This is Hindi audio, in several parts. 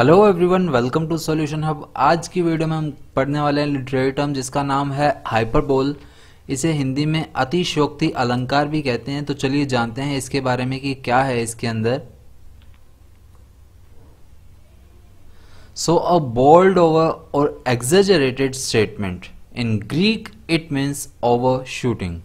Hello everyone welcome to solution hub आज की वीडियो में हम पढ़ने वाले हैं लिटरेरी टर्म जिसका नाम है हाइपरबोल इसे हिंदी में अतिशोक्ति अलंकार भी कहते हैं। तो चलिए जानते हैं इसके बारे में कि क्या है इसके अंदर। सो अ बोल्ड ओवर और exaggerated statement in Greek it means over shooting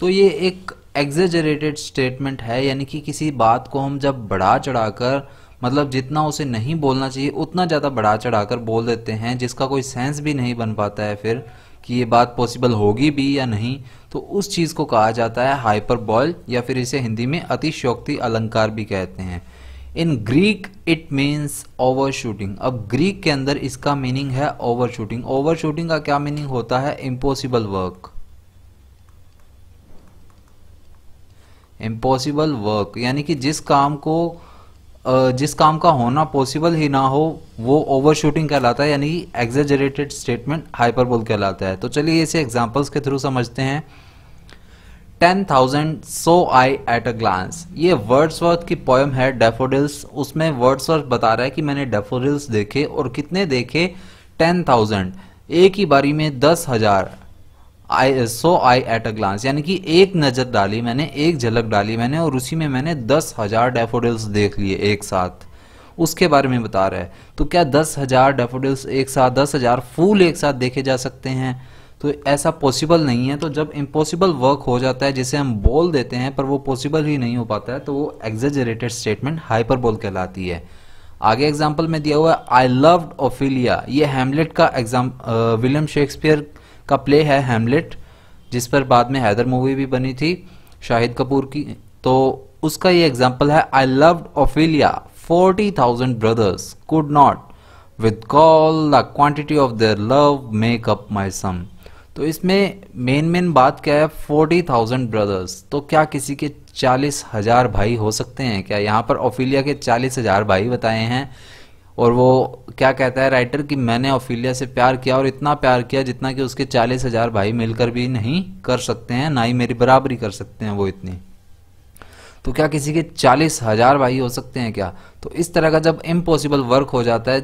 तो ये एक एग्जेजरेटेड स्टेटमेंट है, यानी कि किसी बात को हम जब बढ़ा चढ़ाकर मतलब जितना उसे नहीं बोलना चाहिए, उतना ज़्यादा बढ़ा चढ़ाकर बोल देते हैं, जिसका कोई सेंस भी नहीं बन पाता है फिर कि ये बात पॉसिबल होगी भी या नहीं। तो उस चीज़ को कहा जाता है हाइपर बॉल या फिर इसे हिंदी में अतिशोक्ति अलंकार भी कहते हैं। In Greek it means over shooting अब ग्रीक के अंदर इसका मीनिंग है ओवर शूटिंग ओवर शूटिंग का क्या मीनिंग होता है? इम्पॉसिबल वर्क इम्पॉसिबल वर्क यानी कि जिस काम को जिस काम का होना पॉसिबल ही ना हो, वो ओवर शूटिंग कहलाता है, यानी एग्जेजरेटेड स्टेटमेंट हाइपरबोल कहलाता है। तो चलिए इसे एग्जांपल्स के थ्रू समझते हैं। Ten thousand saw I at a glance ये वर्ड्सवर्थ की पोएम है डेफोडिल्स उसमें वर्ड्सवर्थ बता रहा है कि मैंने डेफोडिल्स देखे और कितने देखे? टेन थाउज़ेंड एक ही बारी में दस हज़ार। आई सो आई एट अ ग्लांस यानी कि एक नज़र डाली मैंने, एक झलक डाली मैंने, और उसी में मैंने दस हज़ार डेफोडिल्स देख लिए एक साथ। उसके बारे में बता रहा है। तो क्या दस हज़ार डेफोडिल्स एक साथ, दस हज़ार फूल एक साथ देखे जा सकते हैं? तो ऐसा पॉसिबल नहीं है। तो जब इम्पॉसिबल वर्क हो जाता है, जिसे हम बोल देते हैं, पर वो पॉसिबल ही नहीं हो पाता है तो वो एग्जेजरेटेड स्टेटमेंट हाइपरबोल कहलाती है। आगे एग्ज़ाम्पल में दिया हुआ है आई लव्ड ओफिलिया ये हेमलेट का एग्ज़ाम विलियम शेक्सपियर का प्ले है हेमलेट जिस पर बाद में हैदर मूवी भी बनी थी, शाहिद कपूर की। तो उसका ये एग्ज़ाम्पल है I loved Ophelia forty thousand brothers could not with all the quantity of their love make up my sum तो इसमें मेन मेन बात क्या है फोर्टी थाउज़ेंड ब्रदर्स तो क्या किसी के चालीस हज़ार भाई हो सकते हैं? क्या यहाँ पर ओफिलिया के चालीस हज़ार भाई बताए हैं? और वो क्या कहता है राइटर कि मैंने ऑफिलिया से प्यार किया और इतना प्यार किया जितना कि उसके चालीस हज़ार भाई मिलकर भी नहीं कर सकते हैं, ना ही मेरी बराबरी कर सकते हैं वो इतनी। तो क्या किसी के चालीस हज़ार भाई हो सकते हैं क्या? तो इस तरह का जब इम्पॉसिबल वर्क हो जाता है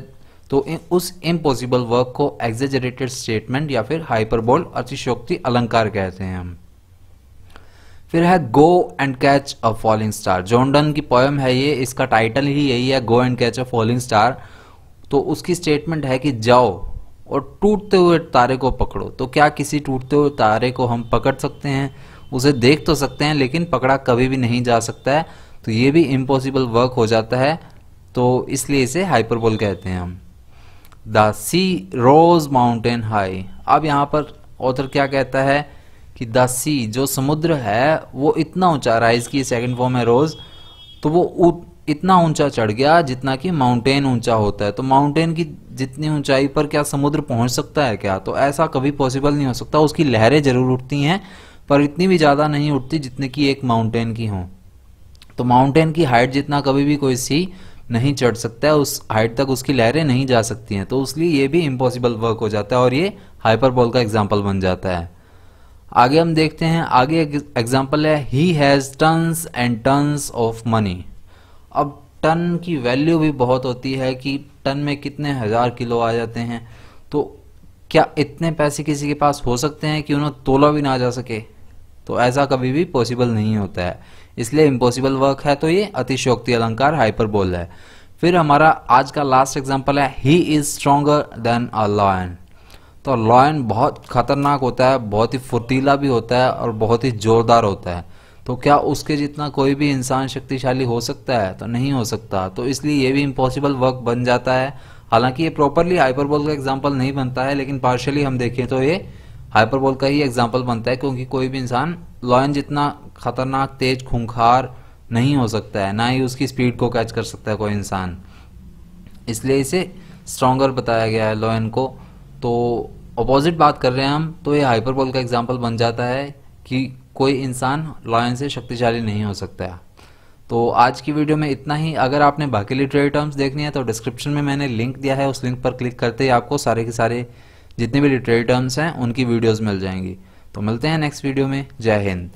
तो उस इम्पॉसिबल वर्क को एग्जेजरेटेड स्टेटमेंट या फिर हाइपरबोल अतिशोक्ति अलंकार कहते हैं हम। फिर है go and catch a falling star John की पोएम है ये, इसका टाइटल ही यही है go and catch a falling star तो उसकी स्टेटमेंट है कि जाओ और टूटते हुए तारे को पकड़ो। तो क्या किसी टूटते हुए तारे को हम पकड़ सकते हैं? उसे देख तो सकते हैं, लेकिन पकड़ा कभी भी नहीं जा सकता है। तो ये भी इम्पॉसिबल वर्क हो जाता है। तो इसलिए इसे हाइपरबोल कहते हैं हम। The sea rose mountain high अब यहाँ पर ऑथर क्या कहता है? कि द सी जो समुद्र है, वो इतना ऊँचा, राइज की सेकंड फॉर्म है रोज तो वो इतना ऊँचा चढ़ गया जितना कि माउंटेन ऊँचा होता है। तो माउंटेन की जितनी ऊंचाई पर क्या समुद्र पहुँच सकता है क्या? तो ऐसा कभी पॉसिबल नहीं हो सकता। उसकी लहरें ज़रूर उठती हैं, पर इतनी भी ज़्यादा नहीं उठती जितने की एक माउंटेन की हों। तो माउंटेन की हाइट जितना कभी भी कोई सी नहीं चढ़ सकता है, उस हाइट तक उसकी लहरें नहीं जा सकती हैं। तो इसलिए ये भी इम्पॉसिबल वर्क हो जाता है और ये हाइपरबॉल का एग्ज़ाम्पल बन जाता है। आगे हम देखते हैं, आगे एग्ज़ाम्पल है he has tons and tons of money अब टन की वैल्यू भी बहुत होती है कि टन में कितने हज़ार किलो आ जाते हैं। तो क्या इतने पैसे किसी के पास हो सकते हैं कि उन्हें तोला भी ना जा सके? तो ऐसा कभी भी पॉसिबल नहीं होता है। इसलिए इम्पॉसिबल वर्क है तो ये अतिशोक्ति अलंकार हाइपरबोल है। फिर हमारा आज का लास्ट एग्ज़ाम्पल है he is stronger than a lion तो लॉयन बहुत खतरनाक होता है, बहुत ही फुर्तीला भी होता है और बहुत ही जोरदार होता है। तो क्या उसके जितना कोई भी इंसान शक्तिशाली हो सकता है? तो नहीं हो सकता। तो इसलिए ये भी इम्पॉसिबल वर्क बन जाता है। हालाँकि ये प्रॉपरली हाइपरबोल का एग्ज़ाम्पल नहीं बनता है, लेकिन पार्शली हम देखें तो ये हाइपरबोल का ही एग्ज़ाम्पल बनता है, क्योंकि कोई भी इंसान लॉयन जितना खतरनाक, तेज, खूंखार नहीं हो सकता है। ना ही उसकी स्पीड को कैच कर सकता है कोई इंसान। इसलिए इसे स्ट्रॉन्गर बताया गया है लॉयन को। तो अपोजिट बात कर रहे हैं हम तो ये हाइपरबोल का एग्ज़ाम्पल बन जाता है कि कोई इंसान लॉयन से शक्तिशाली नहीं हो सकता है। तो आज की वीडियो में इतना ही। अगर आपने बाकी लिटरेरी टर्म्स देखनी है तो डिस्क्रिप्शन में मैंने लिंक दिया है, उस लिंक पर क्लिक करते ही आपको सारे के सारे जितने भी लिटरेरी टर्म्स हैं, उनकी वीडियोस मिल जाएँगी। तो मिलते हैं नेक्स्ट वीडियो में। जय हिंद।